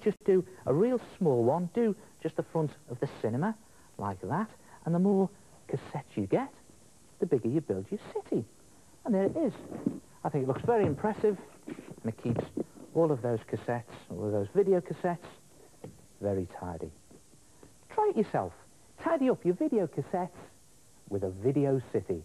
just do a real small one, do just the front of the cinema, like that, and the more cassettes you get, the bigger you build your city. And there it is. I think it looks very impressive, and it keeps all of those cassettes, all of those video cassettes, very tidy. Try it yourself. Tidy up your video cassettes with a video city.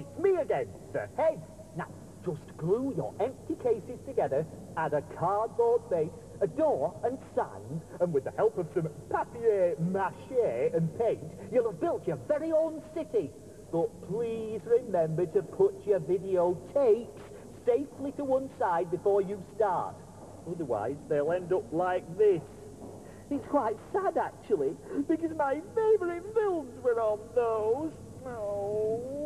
It's me again, the head. Now, just glue your empty cases together, add a cardboard base, a door and sand, and with the help of some papier-mâché and paint, you'll have built your very own city. But please remember to put your videotapes safely to one side before you start. Otherwise, they'll end up like this. It's quite sad, actually, because my favourite films were on those. Oh.